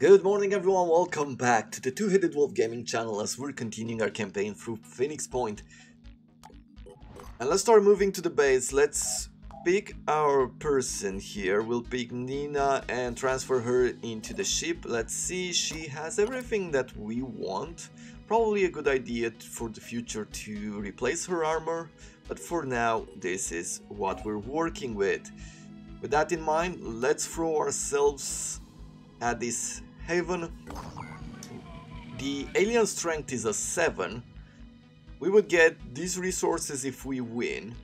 Good morning everyone, welcome back to the Two-Headed Wolf Gaming channel as we're continuing our campaign through Phoenix Point. And let's start moving to the base, let's pick our person here, we'll pick Nina and transfer her into the ship. Let's see, she has everything that we want. Probably a good idea for the future to replace her armor, but for now this is what we're working with. With that in mind, let's throw ourselves at this haven. The alien strength is a 7. We would get these resources if we win.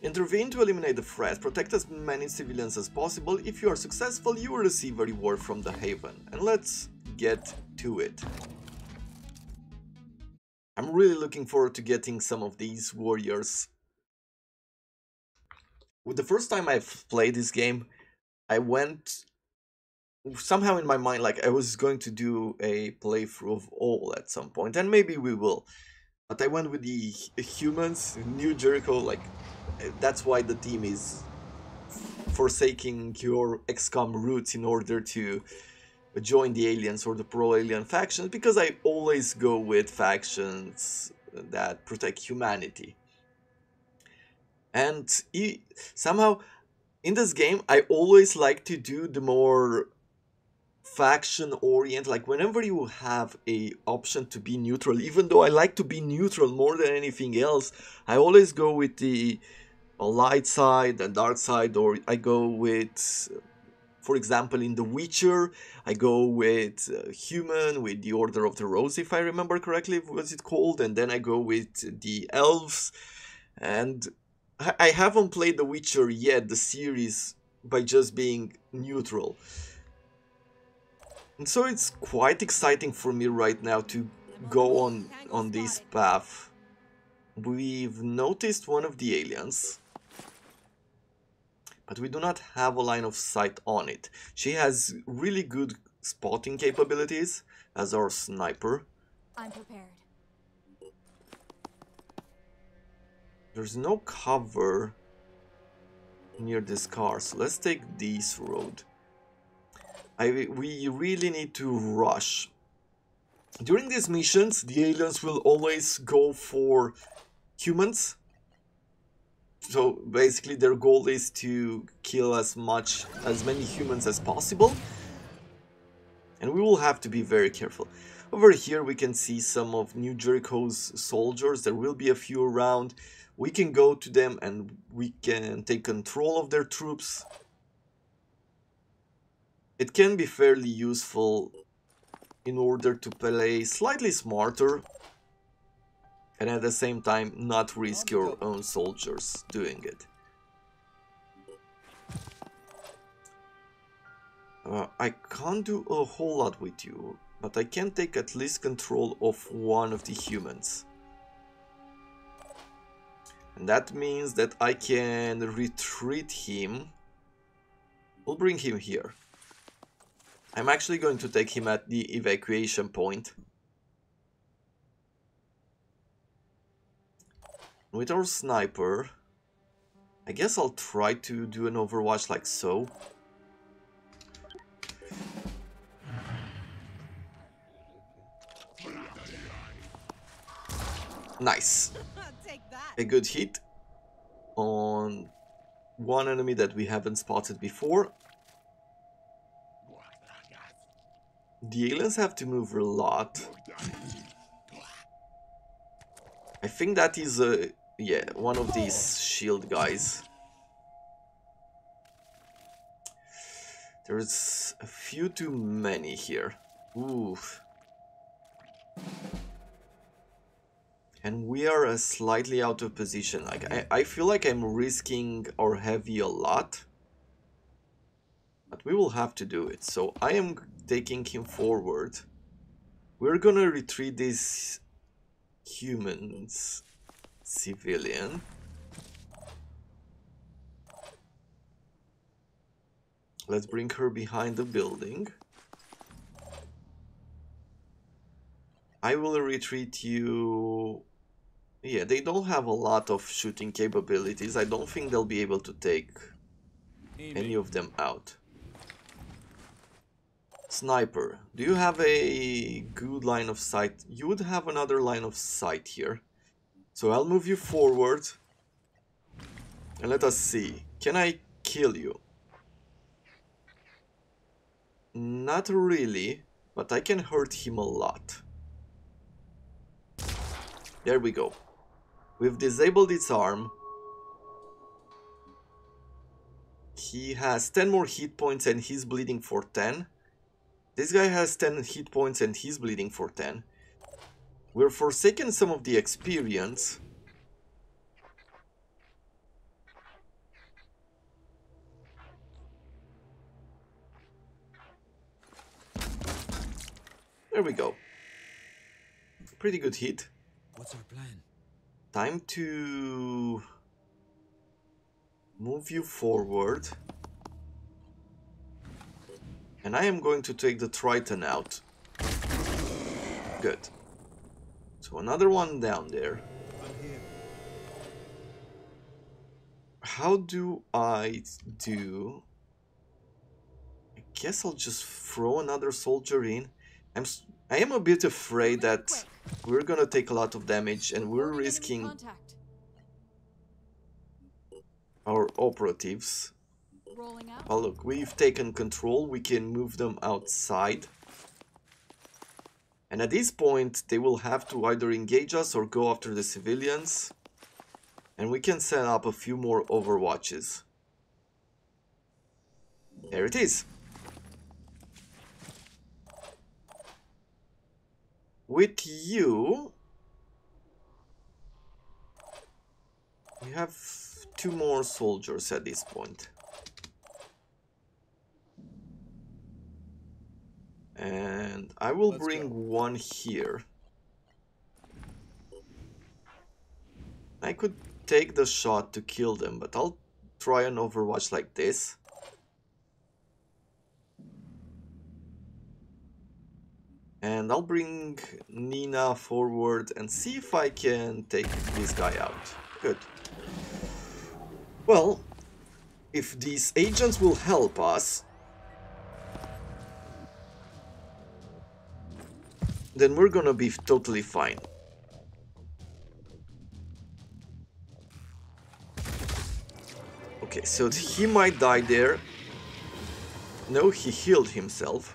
Intervene to eliminate the threat, protect as many civilians as possible. If you are successful, you will receive a reward from the haven. And let's get to it. I'm really looking forward to getting some of these warriors With the first time I've played this game, I went somehow in my mind like I was going to do a playthrough of all at some point, and maybe we will. But I went with the humans, New Jericho, like eh, that's why the team is forsaking your XCOM roots in order to join the aliens or the pro-alien factions because I always go with factions that protect humanity and somehow in this game I always like to do the more faction orient like whenever you have a option to be neutral even though I like to be neutral more than anything else I always go with the light side and dark side or I go with for example in The Witcher I go with uh, human with the Order of the Rose if I remember correctly was it called and then I go with the elves and I haven't played The Witcher yet, the series, by just being neutral. And so it's quite exciting for me right now to go on, on this path. We've noticed one of the aliens, but we do not have a line of sight on it. She has really good spotting capabilities as our sniper. I'm prepared. There's no cover near this car, so let's take this road. I, we really need to rush. During these missions, the aliens will always go for humans. So basically their goal is to kill as much, as many humans as possible. And we will have to be very careful. Over here we can see some of New Jericho's soldiers. There will be a few around we can go to them and we can take control of their troops. It can be fairly useful in order to play slightly smarter and at the same time not risk your own soldiers doing it. Uh, I can't do a whole lot with you, but I can take at least control of one of the humans. And that means that I can retreat him. We'll bring him here. I'm actually going to take him at the evacuation point. With our sniper, I guess I'll try to do an overwatch like so. Nice a good hit on one enemy that we haven't spotted before. The aliens have to move a lot. I think that is a yeah one of these shield guys. There's a few too many here. Oof. And we are uh, slightly out of position. Like I, I feel like I'm risking our heavy a lot. But we will have to do it. So I am taking him forward. We're gonna retreat this humans civilian. Let's bring her behind the building. I will retreat you yeah, they don't have a lot of shooting capabilities. I don't think they'll be able to take any of them out. Sniper, do you have a good line of sight? You would have another line of sight here. So I'll move you forward. And let us see. Can I kill you? Not really, but I can hurt him a lot. There we go. We've disabled its arm. He has 10 more hit points and he's bleeding for 10. This guy has 10 hit points and he's bleeding for 10. We're forsaking some of the experience. There we go. Pretty good hit. What's our plan? Time to move you forward. And I am going to take the Triton out. Good. So another one down there. How do I do... I guess I'll just throw another soldier in. I'm, I am a bit afraid that we're gonna take a lot of damage and we're risking our operatives. Well, look, we've taken control. We can move them outside. And at this point, they will have to either engage us or go after the civilians. And we can set up a few more overwatches. There it is. With you... We have two more soldiers at this point. And I will Let's bring go. one here. I could take the shot to kill them, but I'll try an overwatch like this. And I'll bring Nina forward and see if I can take this guy out. Good. Well, if these agents will help us, then we're gonna be totally fine. Okay, so he might die there. No, he healed himself.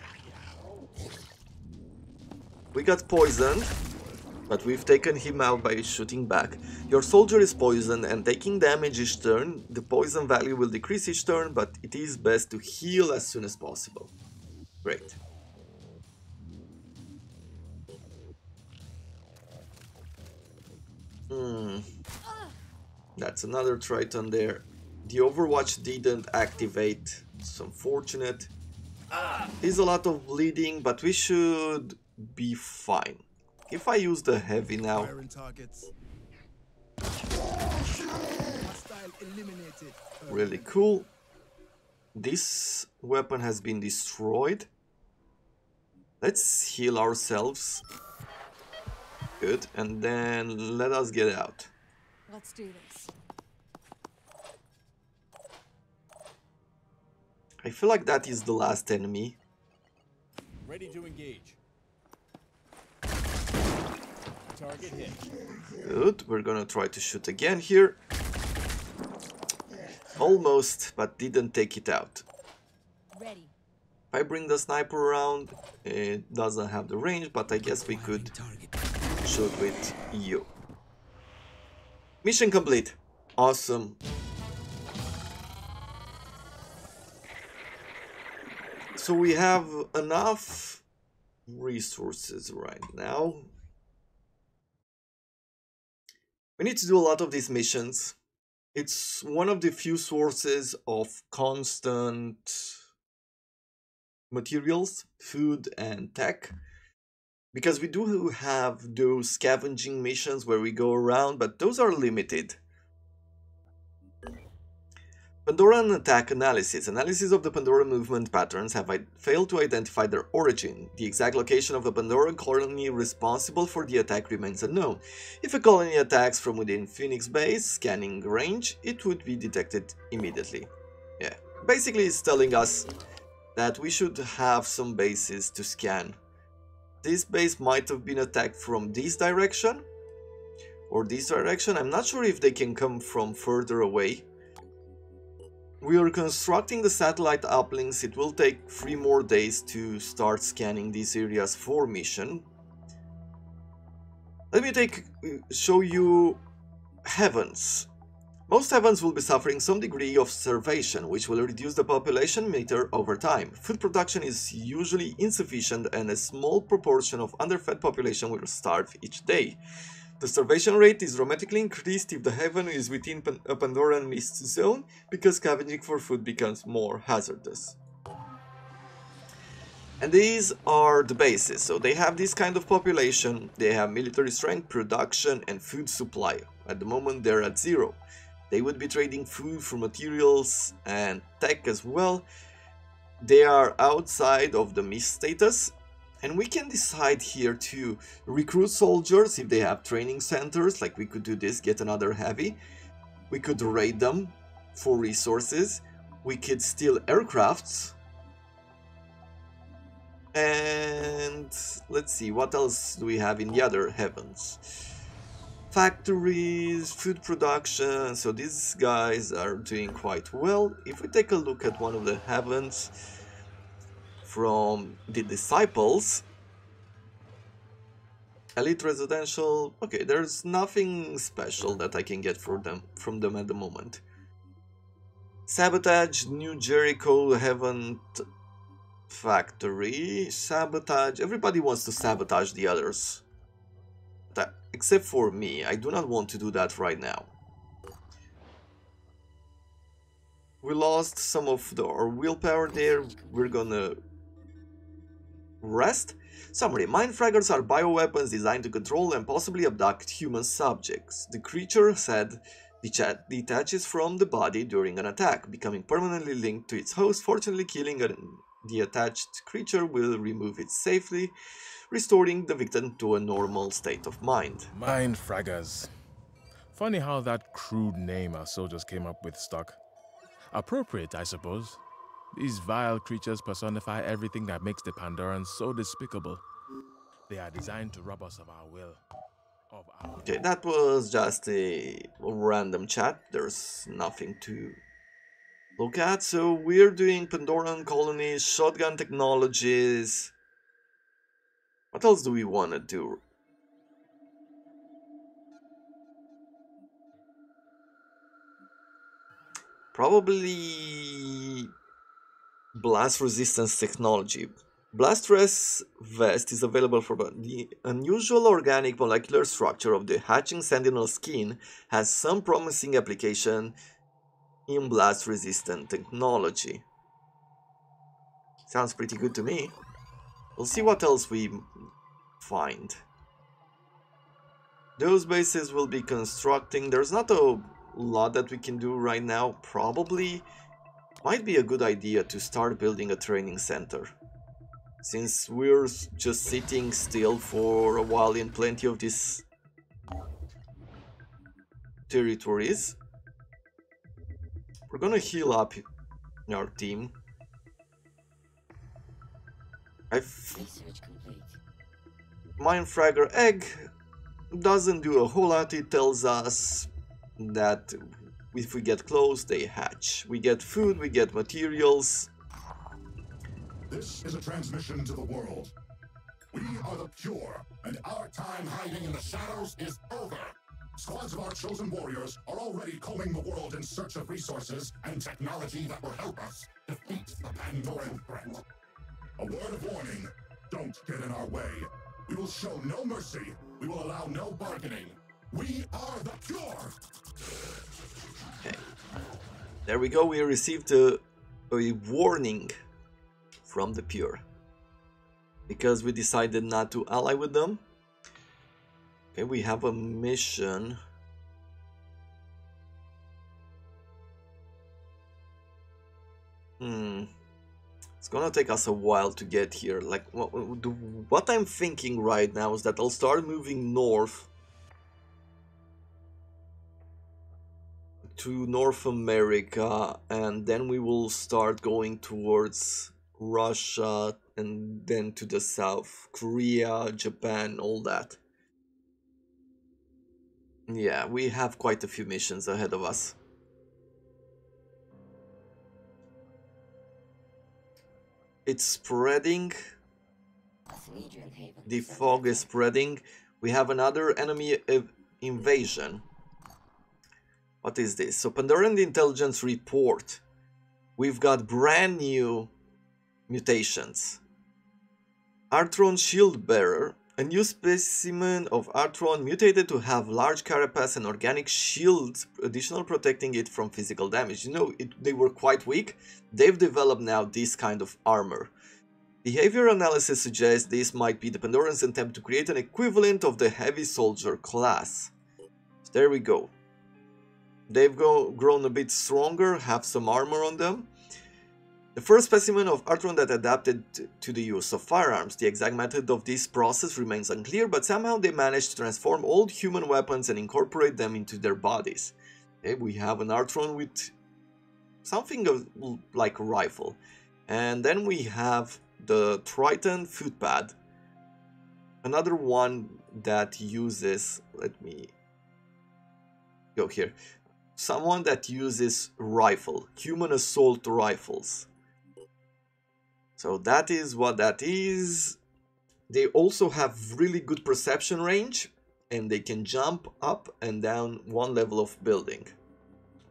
We got poisoned, but we've taken him out by shooting back. Your soldier is poisoned and taking damage each turn. The poison value will decrease each turn, but it is best to heal as soon as possible. Great. Hmm. That's another Triton there. The Overwatch didn't activate. It's unfortunate. There's a lot of bleeding, but we should be fine. If I use the heavy now... Really cool. This weapon has been destroyed. Let's heal ourselves. Good, and then let us get out. Let's do this. I feel like that is the last enemy. Ready to engage. Target hit. Good, we're gonna try to shoot again here. Almost, but didn't take it out. Ready. If I bring the sniper around, it doesn't have the range, but I guess we could shoot with you. Mission complete. Awesome. So we have enough resources right now. We need to do a lot of these missions. It's one of the few sources of constant materials, food and tech because we do have those scavenging missions where we go around, but those are limited. Pandoran attack analysis. Analysis of the Pandora movement patterns have failed to identify their origin. The exact location of a Pandora colony responsible for the attack remains unknown. If a colony attacks from within Phoenix base scanning range, it would be detected immediately. Yeah, basically it's telling us that we should have some bases to scan. This base might have been attacked from this direction or this direction. I'm not sure if they can come from further away. We are constructing the satellite uplinks. It will take three more days to start scanning these areas for mission. Let me take uh, show you heavens. Most heavens will be suffering some degree of starvation, which will reduce the population meter over time. Food production is usually insufficient and a small proportion of underfed population will starve each day. The starvation rate is dramatically increased if the heaven is within a Pandoran mist zone, because scavenging for food becomes more hazardous. And these are the bases, so they have this kind of population, they have military strength, production and food supply. At the moment they're at zero. They would be trading food for materials and tech as well. They are outside of the mist status. And we can decide here to recruit soldiers if they have training centers, like we could do this, get another heavy. We could raid them for resources. We could steal aircrafts. And let's see, what else do we have in the other heavens? Factories, food production, so these guys are doing quite well. If we take a look at one of the heavens from the disciples, elite residential, okay, there's nothing special that I can get for them from them at the moment. Sabotage, New Jericho, Heaven Factory, Sabotage, everybody wants to sabotage the others except for me. I do not want to do that right now. We lost some of the, our willpower there. We're gonna rest. Summary. Mind fraggers are bioweapons designed to control and possibly abduct human subjects. The creature's head detaches from the body during an attack, becoming permanently linked to its host. Fortunately, killing the attached creature will remove it safely restoring the victim to a normal state of mind. Mind fraggers. Funny how that crude name our soldiers came up with stuck. Appropriate, I suppose. These vile creatures personify everything that makes the Pandorans so despicable. They are designed to rob us of our will. Of our okay, that was just a random chat. There's nothing to look at. So we're doing Pandoran colonies, shotgun technologies, what else do we want to do? Probably blast resistance technology. Blast Res Vest is available for the unusual organic molecular structure of the hatching sentinel skin has some promising application in blast resistant technology. Sounds pretty good to me. We'll see what else we find. Those bases will be constructing. There's not a lot that we can do right now. Probably might be a good idea to start building a training center. Since we're just sitting still for a while in plenty of these territories. We're gonna heal up our team I've... Mindfragger Egg doesn't do a whole lot, it tells us that if we get close, they hatch. We get food, we get materials. This is a transmission to the world. We are the pure, and our time hiding in the shadows is over. Squads of our chosen warriors are already combing the world in search of resources and technology that will help us defeat the Pandoran threat. A word of warning. Don't get in our way. We will show no mercy. We will allow no bargaining. We are the pure! Okay. There we go. We received a, a warning from the pure. Because we decided not to ally with them. Okay, we have a mission. Hmm. Gonna take us a while to get here. Like, what I'm thinking right now is that I'll start moving north to North America and then we will start going towards Russia, and then to the south, Korea, Japan, all that. Yeah, we have quite a few missions ahead of us. It's spreading. The fog is spreading. We have another enemy invasion. What is this? So Pandoran intelligence report. We've got brand new mutations. Arthron Shield Bearer, a new specimen of Arthron mutated to have large carapace and organic shields, additional protecting it from physical damage. You know, it, they were quite weak. They've developed now this kind of armor. Behavior analysis suggests this might be the Pandorans' attempt to create an equivalent of the heavy soldier class. There we go. They've go, grown a bit stronger, have some armor on them. The first specimen of Arthron that adapted to the use of firearms. The exact method of this process remains unclear, but somehow they managed to transform old human weapons and incorporate them into their bodies. Okay, we have an Arthron with something of, like a rifle. And then we have the Triton footpad. Another one that uses, let me go here. Someone that uses rifle, human assault rifles. So that is what that is. They also have really good perception range and they can jump up and down one level of building.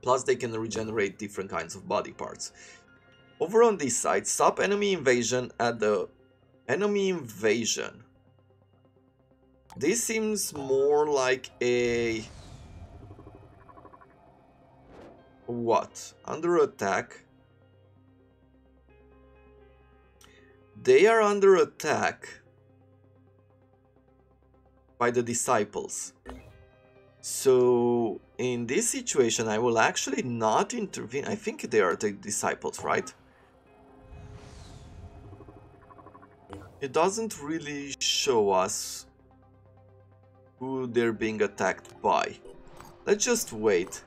Plus they can regenerate different kinds of body parts. Over on this side, stop enemy invasion at the enemy invasion. This seems more like a... What? Under attack? They are under attack by the disciples. So in this situation, I will actually not intervene. I think they are the disciples, right? It doesn't really show us who they're being attacked by. Let's just wait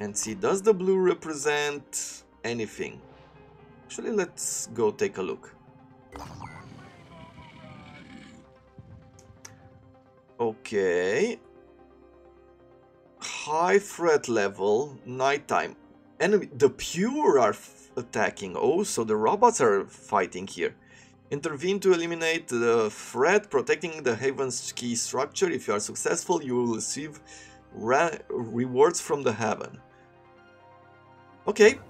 and see. Does the blue represent anything? Actually, let's go take a look. Okay. High threat level, nighttime. Enemy, the pure are attacking. Oh, so the robots are fighting here. Intervene to eliminate the threat, protecting the Haven's key structure. If you are successful, you will receive rewards from the Haven. Okay,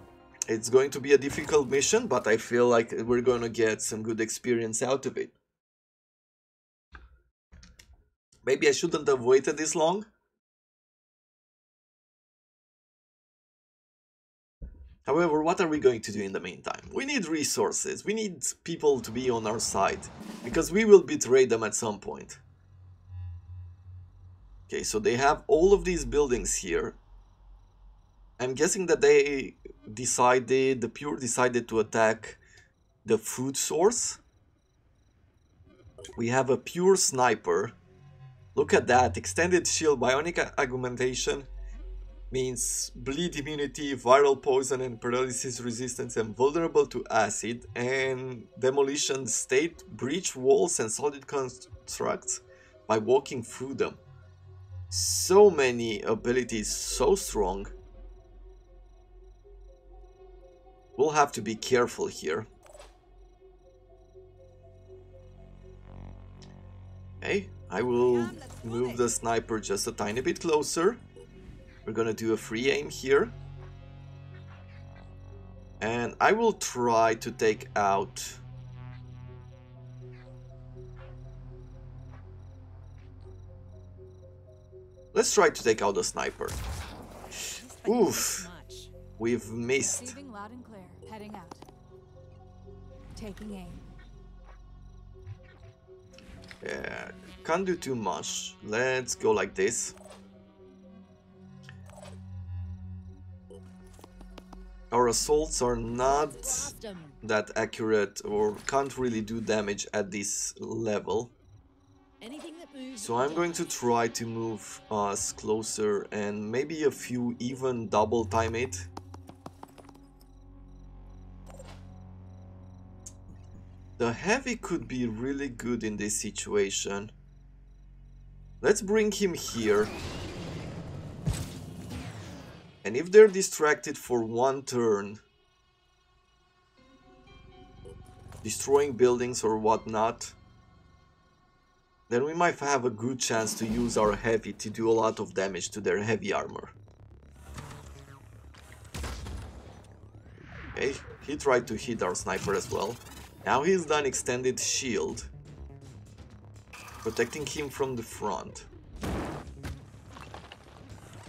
it's going to be a difficult mission, but I feel like we're going to get some good experience out of it. Maybe I shouldn't have waited this long. However, what are we going to do in the meantime? We need resources, we need people to be on our side, because we will betray them at some point. Okay, so they have all of these buildings here. I'm guessing that they decided, the Pure decided to attack the food source. We have a Pure Sniper. Look at that, extended shield, bionic augmentation means bleed immunity, viral poison and paralysis resistance and vulnerable to acid and demolition state, breach walls and solid constructs by walking through them. So many abilities, so strong. We'll have to be careful here. Okay, I will move the sniper just a tiny bit closer. We're gonna do a free aim here. And I will try to take out... Let's try to take out the sniper. Oof. We've missed. Heading out. Taking aim. Yeah, can't do too much. Let's go like this. Our assaults are not that accurate or can't really do damage at this level. So I'm going to try to move us closer and maybe a few even double time it. The heavy could be really good in this situation. Let's bring him here. And if they're distracted for one turn, destroying buildings or whatnot, then we might have a good chance to use our heavy to do a lot of damage to their heavy armor. Okay, he tried to hit our sniper as well. Now he's done extended shield, protecting him from the front.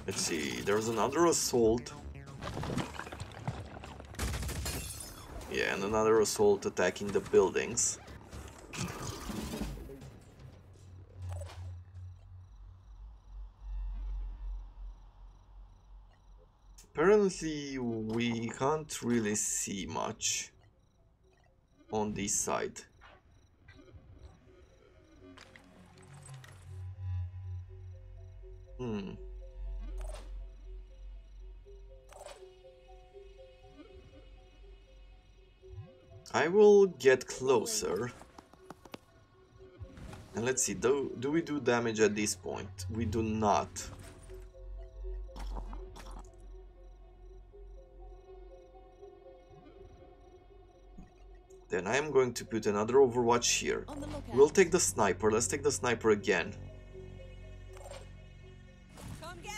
Let's see, there's another assault. Yeah, and another assault attacking the buildings. Apparently we can't really see much on this side. Hmm. I will get closer. And let's see, do, do we do damage at this point? We do not. Then I am going to put another overwatch here. On the lookout. We'll take the sniper, let's take the sniper again.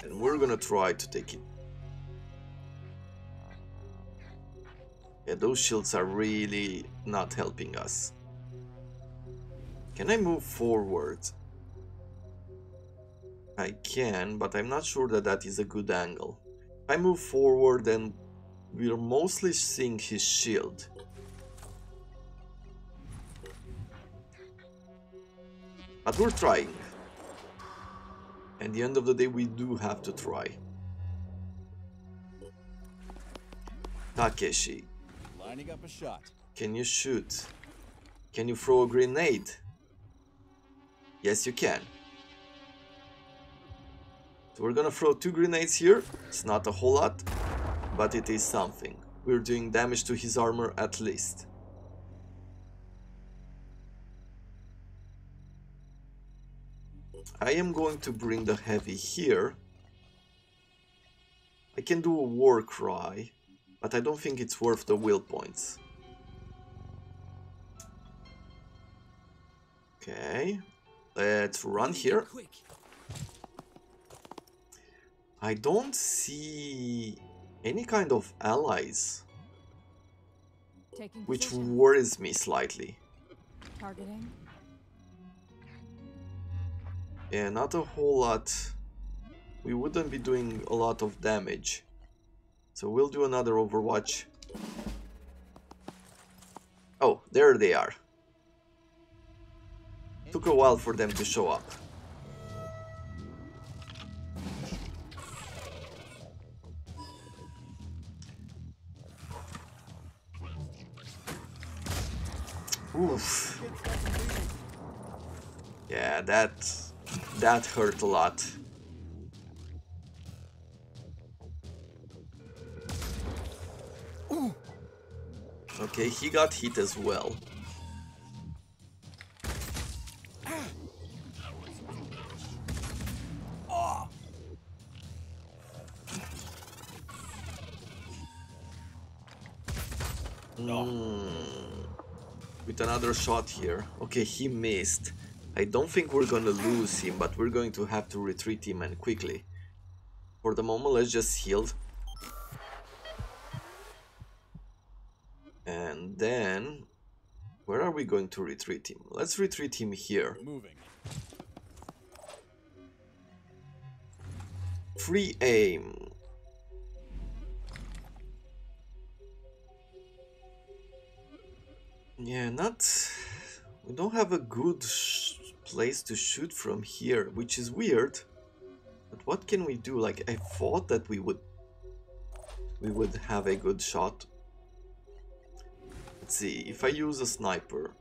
And we're gonna try to take it. Yeah, those shields are really not helping us. Can I move forward? I can, but I'm not sure that that is a good angle. If I move forward, then we're mostly seeing his shield. But we're trying. At the end of the day, we do have to try. Takeshi, Lining up a shot. can you shoot? Can you throw a grenade? Yes, you can. So we're gonna throw two grenades here. It's not a whole lot, but it is something. We're doing damage to his armor at least. I am going to bring the heavy here. I can do a war cry, but I don't think it's worth the will points. Okay, let's run here. I don't see any kind of allies, which worries me slightly. Targeting. Yeah, not a whole lot. We wouldn't be doing a lot of damage. So we'll do another Overwatch. Oh, there they are. Took a while for them to show up. Oof. Yeah, that that hurt a lot. Okay, he got hit as well. Mm. With another shot here. Okay, he missed. I don't think we're gonna lose him, but we're going to have to retreat him and quickly. For the moment, let's just heal. And then... Where are we going to retreat him? Let's retreat him here. Moving. Free aim. Yeah, not... We don't have a good place to shoot from here, which is weird. But what can we do? Like, I thought that we would... We would have a good shot. Let's see, if I use a sniper...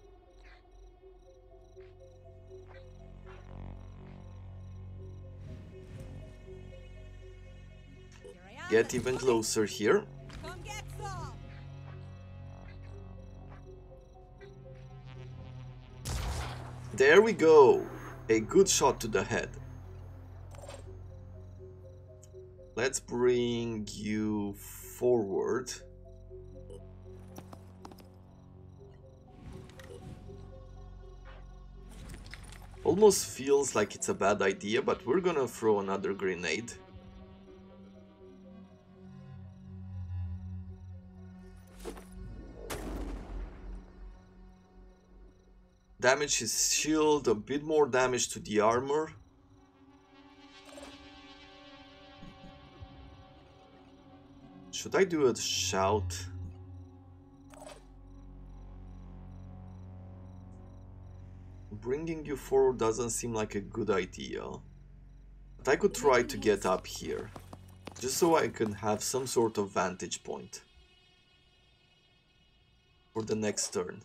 Get even closer here. There we go. A good shot to the head. Let's bring you forward. Almost feels like it's a bad idea, but we're gonna throw another grenade. Damage his shield, a bit more damage to the armor. Should I do a shout? Bringing you forward doesn't seem like a good idea. But I could try to get up here. Just so I can have some sort of vantage point. For the next turn.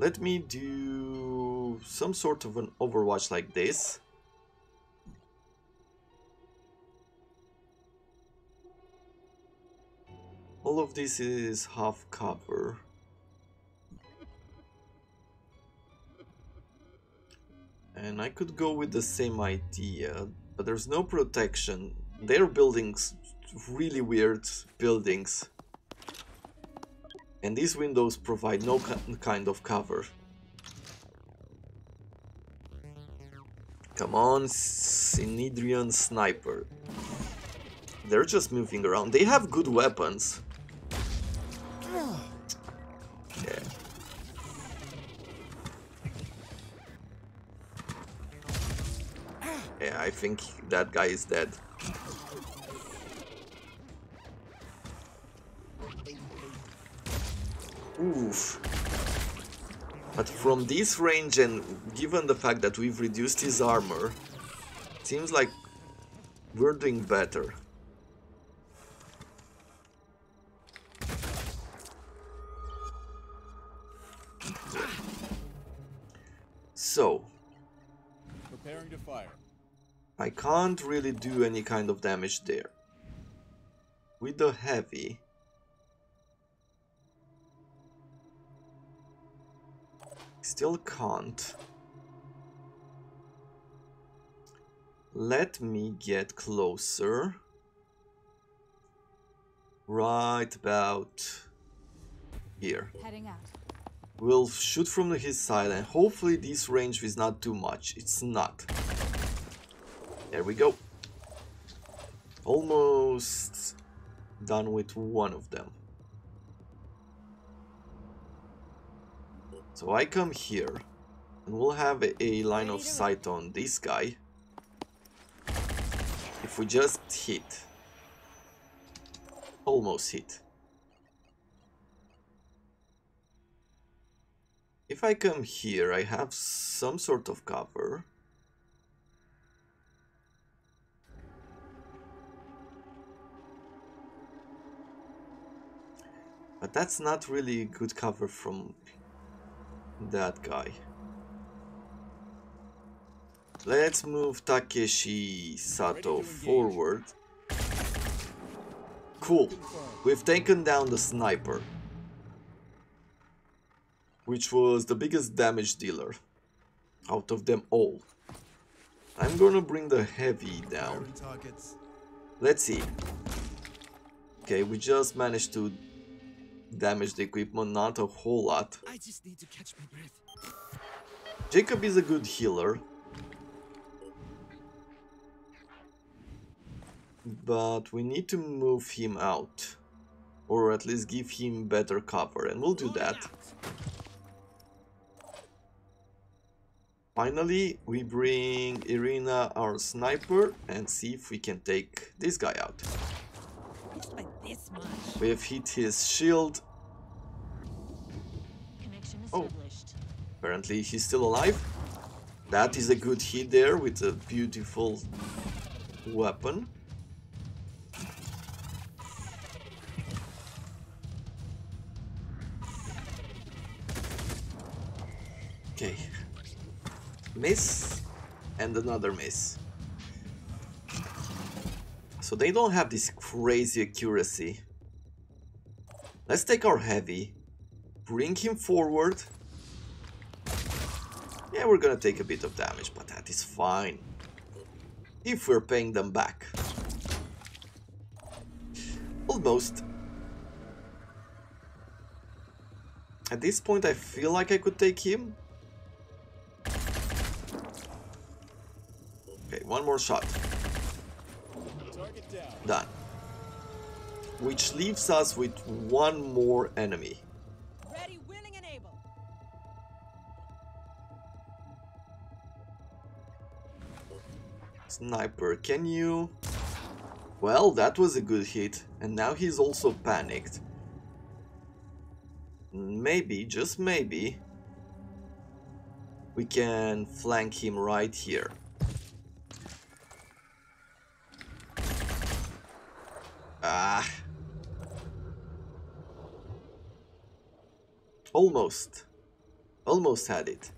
Let me do some sort of an overwatch like this. All of this is half cover. And I could go with the same idea, but there's no protection. They're buildings, really weird buildings. And these windows provide no kind of cover. Come on, Synedrion Sniper. They're just moving around. They have good weapons. Yeah. Yeah, I think that guy is dead. Oof. But from this range and given the fact that we've reduced his armor, seems like we're doing better. So, Preparing to fire. I can't really do any kind of damage there. With the heavy, still can't. Let me get closer. Right about here. Heading out. We'll shoot from his side and hopefully this range is not too much. It's not. There we go. Almost done with one of them. So I come here and we'll have a, line of sight on this guy. If we just hit. Almost hit. If I come here, I have some sort of cover. But that's not really good cover from that guy. Let's move Takeshi Sato forward. Cool. We've taken down the sniper. Which was the biggest damage dealer out of them all. I'm gonna bring the heavy down. Let's see. Okay, we just managed to damage the equipment, not a whole lot. I just need to catch my breath. Jacob is a good healer. But we need to move him out. Or at least give him better cover, and we'll do that. Finally, we bring Irina, our sniper, and see if we can take this guy out. We have hit his shield. Oh. Apparently he's still alive. That is a good hit there with a beautiful weapon. Okay. Miss and another miss. So they don't have this crazy accuracy. Let's take our heavy, bring him forward, Yeah, we're gonna take a bit of damage, but that is fine. If we're paying them back. Almost. At this point, I feel like I could take him. Okay, one more shot. Done. Which leaves us with one more enemy. Ready, willing, and able. Sniper, can you... Well, that was a good hit, and now he's also panicked. Maybe, just maybe, we can flank him right here. Ah. Almost. Almost had it.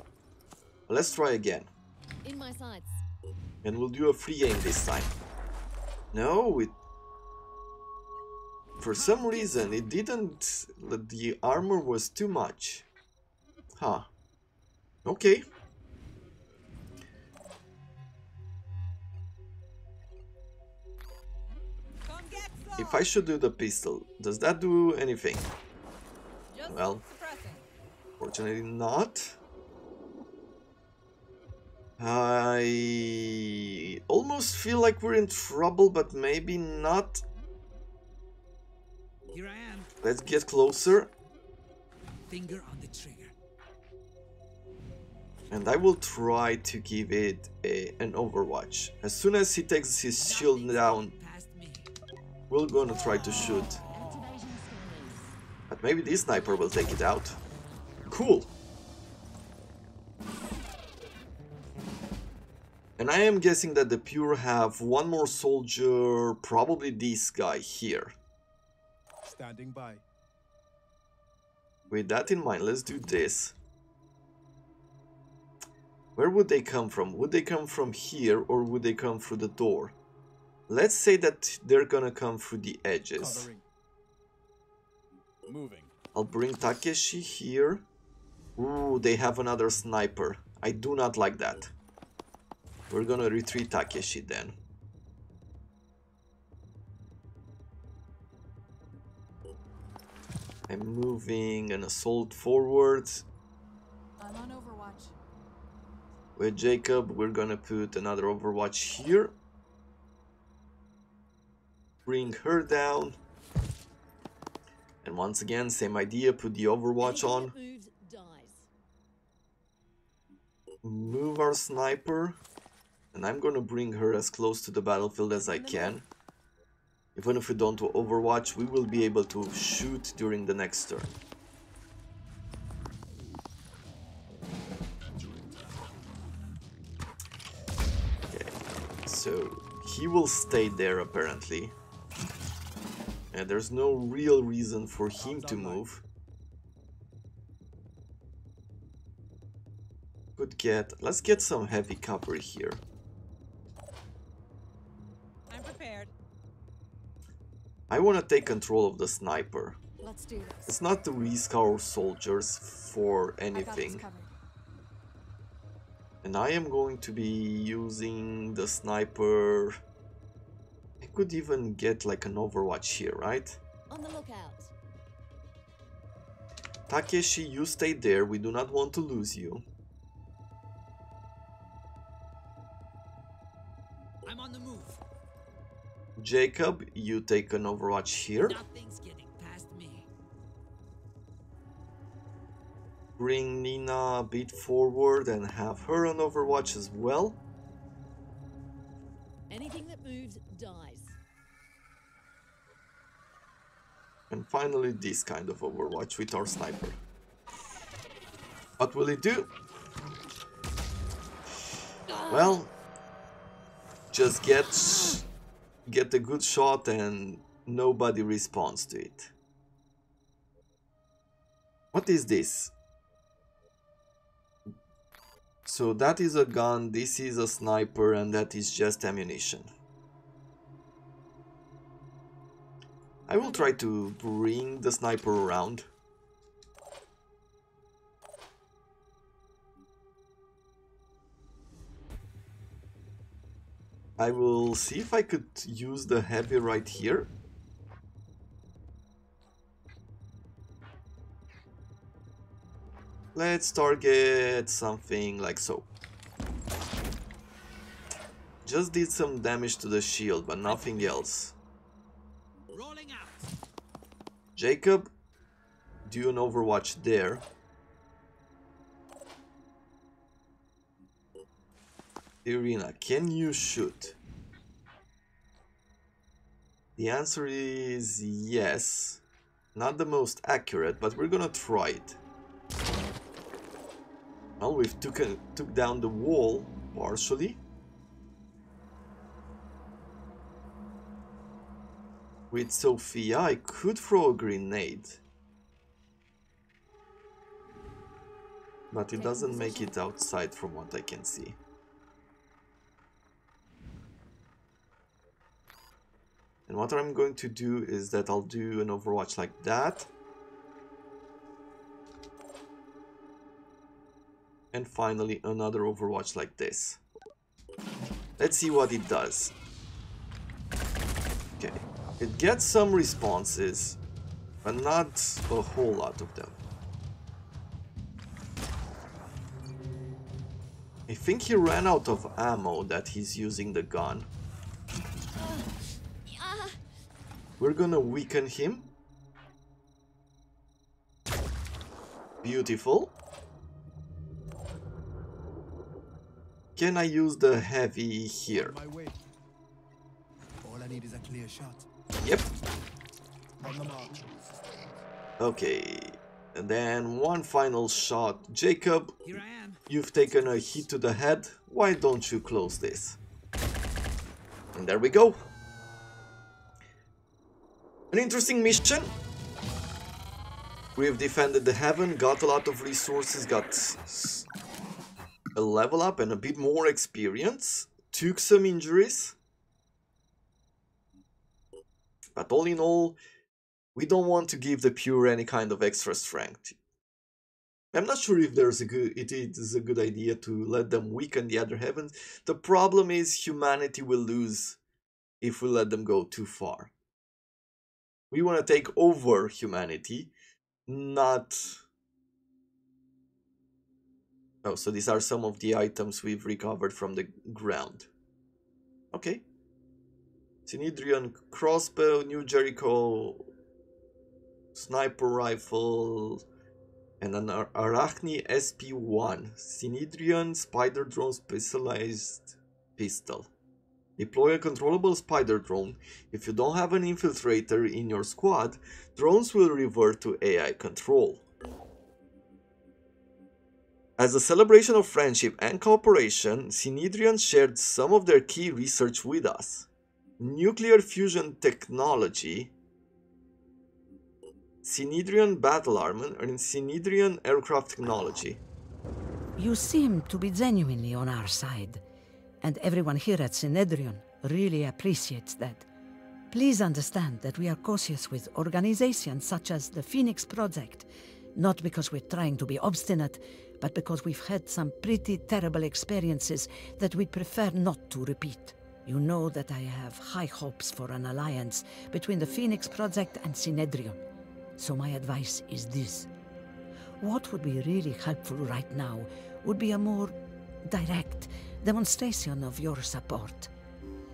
Let's try again. In my sights. And we'll do a free aim this time. No, it... For some reason, it didn't... The armor was too much. Huh. Okay. If I should do the pistol, does that do anything? Well. Fortunately not. I almost feel like we're in trouble, but maybe not. Here I am, Let's get closer. finger on the trigger. And I will try to give it a, an overwatch. As soon as he takes his shield down, Past me. We're gonna try to shoot. But maybe this sniper will take it out. Cool. And I am guessing that the Pure have one more soldier, probably this guy here. Standing by. With that in mind, let's do this. Where would they come from? Would they come from here or would they come through the door? Let's say that they're gonna come through the edges. Moving. I'll bring Takeshi here. Ooh, they have another sniper. I do not like that. We're gonna retreat Takeshi then. I'm moving an assault forward. I'm on Overwatch. With Jacob, we're gonna put another Overwatch here. Bring her down. And once again, same idea, put the Overwatch on. that moves dies. Move our sniper. And I'm gonna bring her as close to the battlefield as I can. Even if we don't Overwatch, we will be able to shoot during the next turn. Okay, so he will stay there apparently. And there's no real reason for him to move. Could get, let's get some heavy cover here. I'm prepared. I want to take control of the sniper. Let's do this. It's not to risk our soldiers for I got this anything. And I am going to be using the sniper. I could even get like an overwatch here, right? On the lookout. Takeshi, you stay there. We do not want to lose you. I'm on the move. Jacob, you take an overwatch here. Nothing's getting past me. Bring Nina a bit forward and have her on overwatch as well. Anything that moves dies. And finally, this kind of overwatch with our sniper. What will it do? Well, just get get a good shot and nobody responds to it. What is this? So that is a gun, this is a sniper, and that is just ammunition. I will try to bring the sniper around. I will see if I could use the heavy right here. Let's target something like so. Just did some damage to the shield, but nothing else. Jacob, do an overwatch there. Irina, can you shoot? The answer is yes. Not the most accurate, but we're gonna try it. Well, we've took, took down the wall, partially. With Sophia, I could throw a grenade. But it doesn't make it outside from what I can see. And what I'm going to do is that I'll do an overwatch like that. And finally another overwatch like this. Let's see what it does. It gets some responses, but not a whole lot of them. I think he ran out of ammo that he's using the gun. We're gonna weaken him. Beautiful. Can I use the heavy here? All I need is a clear shot. Yep. On the mark. Okay. And then one final shot. Jacob, Here I am. you've taken a hit to the head. Why don't you close this? And there we go. An interesting mission. We've defended the heaven, got a lot of resources, got a level up and a bit more experience. Took some injuries. But all in all, we don't want to give the pure any kind of extra strength. I'm not sure if there's a good it is a good idea to let them weaken the other heavens. The problem is humanity will lose if we let them go too far. We want to take over humanity, not Oh, so these are some of the items we've recovered from the ground. Okay. Synedrion crossbow, New Jericho sniper rifle, and an Ar- Arachne SP1 Synedrion spider drone specialized pistol. Deploy a controllable spider drone. If you don't have an infiltrator in your squad, drones will revert to AI control. As a celebration of friendship and cooperation, Synedrion shared some of their key research with us. Nuclear fusion technology, Synedrion battle armor, and Synedrion aircraft technology. You seem to be genuinely on our side, and everyone here at Synedrion really appreciates that. Please understand that we are cautious with organizations such as the Phoenix Project, not because we're trying to be obstinate, but because we've had some pretty terrible experiences that we'd prefer not to repeat. You know that I have high hopes for an alliance between the Phoenix Project and Synedrion. So my advice is this. What would be really helpful right now would be a more direct demonstration of your support.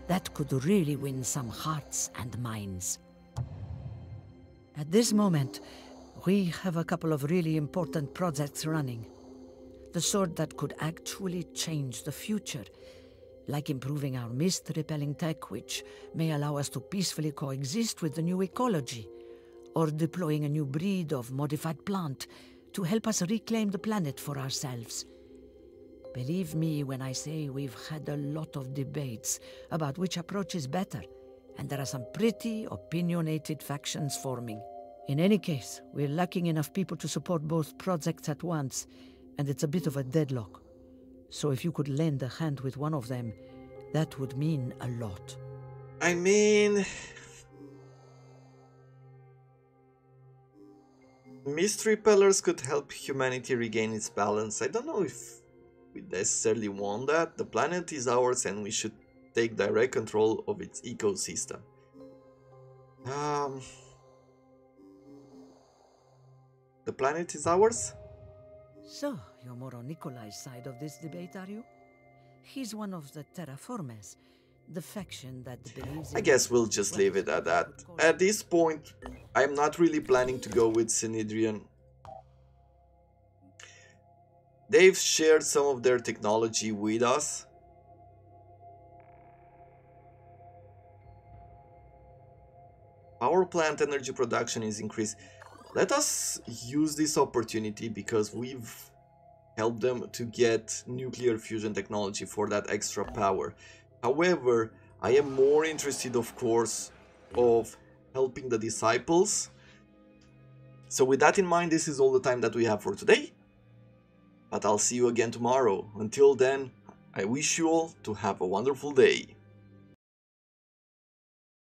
That could really win some hearts and minds. At this moment, we have a couple of really important projects running. The sort that could actually change the future, like improving our mist repelling tech, which may allow us to peacefully coexist with the new ecology, or deploying a new breed of modified plant to help us reclaim the planet for ourselves. Believe me when I say we've had a lot of debates about which approach is better, and there are some pretty opinionated factions forming. In any case, we're lacking enough people to support both projects at once, and it's a bit of a deadlock. So if you could lend a hand with one of them, that would mean a lot. I mean, mist repellers could help humanity regain its balance. I don't know if we necessarily want that. The planet is ours and we should take direct control of its ecosystem. Um, the planet is ours? So, you're more on Nikolai's side of this debate, are you? He's one of the Terraformers, the faction that believes I guess we'll just leave it at that. At this point, I'm not really planning to go with Synedrion. They've shared some of their technology with us. Power plant energy production is increased. Let us use this opportunity because we've helped them to get nuclear fusion technology for that extra power. However, I am more interested, of course, of helping the disciples. So with that in mind, this is all the time that we have for today. But I'll see you again tomorrow. Until then, I wish you all to have a wonderful day.